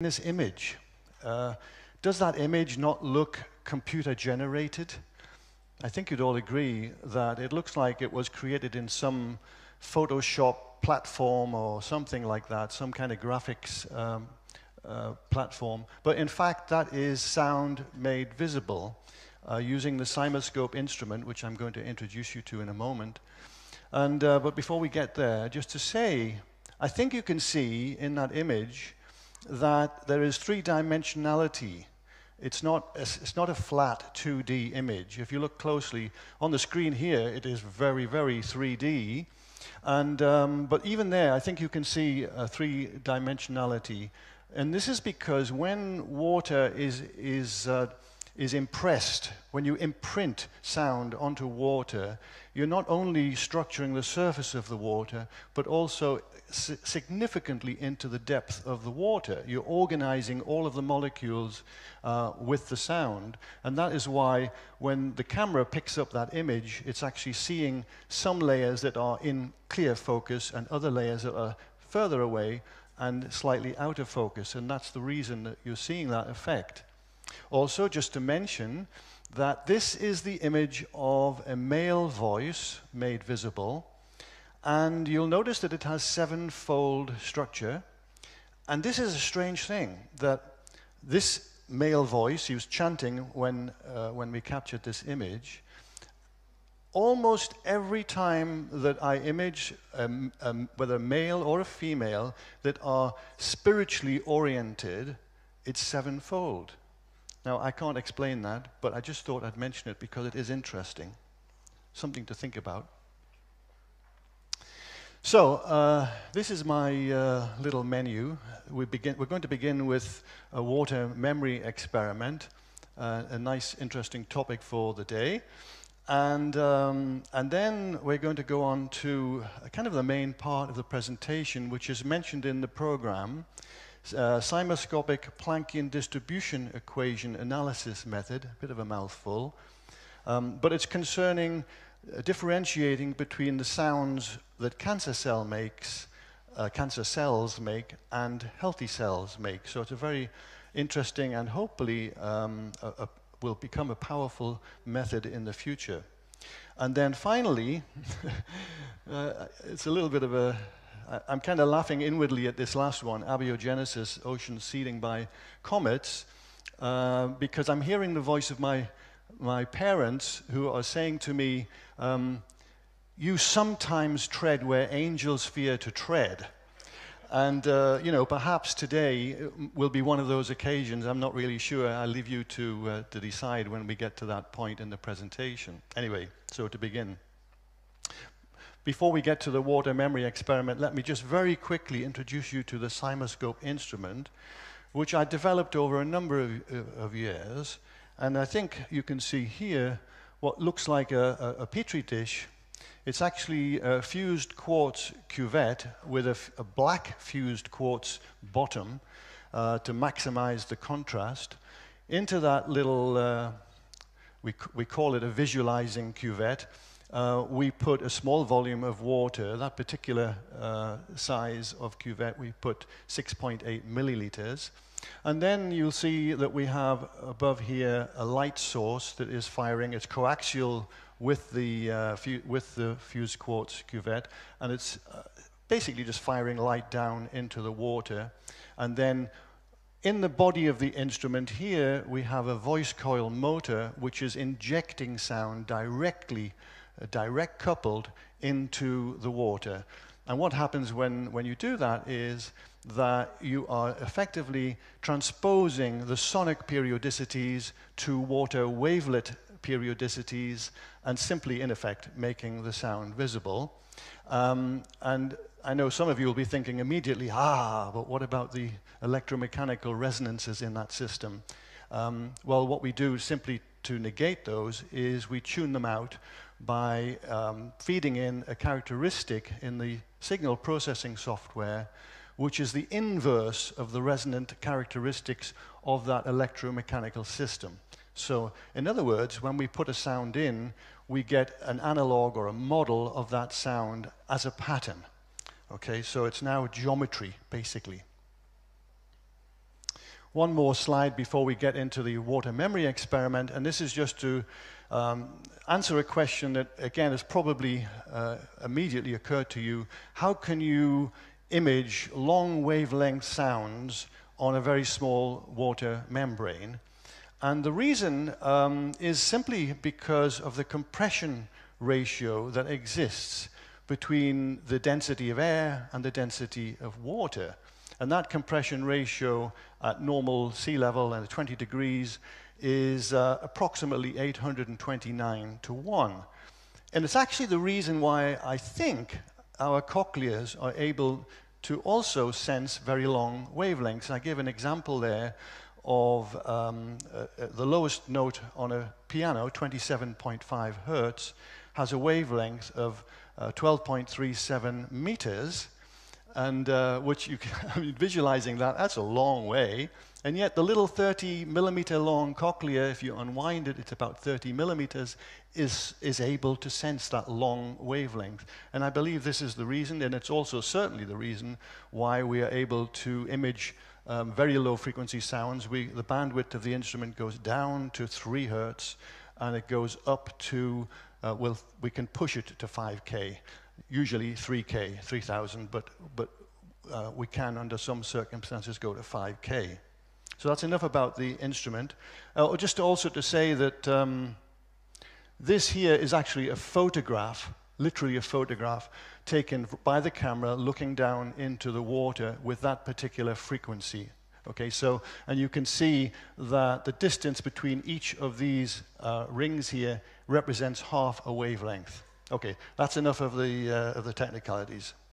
this image. Uh, does that image not look computer generated? I think you'd all agree that it looks like it was created in some Photoshop platform or something like that, some kind of graphics um, uh, platform. But in fact, that is sound made visible uh, using the CymaScope instrument, which I'm going to introduce you to in a moment. And, uh, but before we get there, just to say, I think you can see in that image that there is three-dimensionality. It's not, a, it's not a flat 2D image. If you look closely on the screen here, it is very, very 3D. And, um, but even there, I think you can see a three-dimensionality. And this is because when water is, is, uh, is impressed, when you imprint sound onto water, you're not only structuring the surface of the water, but also significantly into the depth of the water. You're organizing all of the molecules uh, with the sound. And that is why when the camera picks up that image, it's actually seeing some layers that are in clear focus and other layers that are further away and slightly out of focus. And that's the reason that you're seeing that effect. Also, just to mention that this is the image of a male voice made visible and you'll notice that it has seven-fold structure. And this is a strange thing, that this male voice, he was chanting when, uh, when we captured this image, almost every time that I image, um, um, whether male or a female, that are spiritually oriented, it's sevenfold. Now, I can't explain that, but I just thought I'd mention it because it is interesting. Something to think about. So, uh, this is my uh, little menu. We begin, we're going to begin with a water memory experiment, uh, a nice, interesting topic for the day. And, um, and then we're going to go on to kind of the main part of the presentation, which is mentioned in the program, uh, CymaScopic Planckian distribution equation analysis method, a bit of a mouthful. Um, but it's concerning uh, differentiating between the sounds that cancer cell makes, uh, cancer cells make, and healthy cells make. So it's a very interesting and hopefully um, a, a, will become a powerful method in the future. And then finally, uh, it's a little bit of a, I'm kind of laughing inwardly at this last one, abiogenesis, ocean seeding by comets, uh, because I'm hearing the voice of my, my parents who are saying to me, um, you sometimes tread where angels fear to tread. And, uh, you know, perhaps today will be one of those occasions. I'm not really sure. I'll leave you to, uh, to decide when we get to that point in the presentation. Anyway, so to begin. Before we get to the water memory experiment, let me just very quickly introduce you to the CymaScope instrument, which I developed over a number of, uh, of years. And I think you can see here what looks like a, a, a petri dish. It's actually a fused quartz cuvette with a, a black fused quartz bottom uh, to maximize the contrast. Into that little, uh, we, we call it a visualizing cuvette, uh, we put a small volume of water, that particular uh, size of cuvette, we put 6.8 milliliters. And then you'll see that we have above here a light source that is firing. It's coaxial with the, uh, with the fused quartz cuvette, and it's uh, basically just firing light down into the water. And then in the body of the instrument here, we have a voice coil motor which is injecting sound directly, direct coupled into the water. And what happens when, when you do that is that you are effectively transposing the sonic periodicities to water wavelet periodicities and simply, in effect, making the sound visible. Um, and I know some of you will be thinking immediately, ah, but what about the electromechanical resonances in that system? Um, well, what we do simply to negate those is we tune them out by um, feeding in a characteristic in the signal processing software which is the inverse of the resonant characteristics of that electromechanical system. So, in other words, when we put a sound in, we get an analog or a model of that sound as a pattern. Okay, so it's now geometry, basically. one more slide before we get into the water memory experiment, and this is just to um, answer a question that, again, has probably uh, immediately occurred to you. How can you image long wavelength sounds on a very small water membrane? And the reason um, is simply because of the compression ratio that exists between the density of air and the density of water. And that compression ratio at normal sea level and 20 degrees is uh, approximately 829 to 1. And it's actually the reason why I think our cochleas are able to also sense very long wavelengths. I give an example there of um, uh, uh the lowest note on a piano, 27.5 hertz, has a wavelength of uh, 12.37 meters, and uh, which you can, I mean, visualizing that, that's a long way. And yet the little 30 millimeter long cochlea, if you unwind it, it's about 30 millimeters, is, is able to sense that long wavelength. And I believe this is the reason, and it's also certainly the reason why we are able to image um, very low frequency sounds. We, the bandwidth of the instrument goes down to 3 hertz, and it goes up to uh, we'll, we can push it to 5K, usually 3K, 3,000, but, but uh, we can, under some circumstances, go to 5K. So that's enough about the instrument. Uh, just also to say that um, this here is actually a photograph, literally a photograph, taken by the camera looking down into the water with that particular frequency. Okay, so, and you can see that the distance between each of these uh, rings here represents half a wavelength. Okay, that's enough of the, uh, of the technicalities.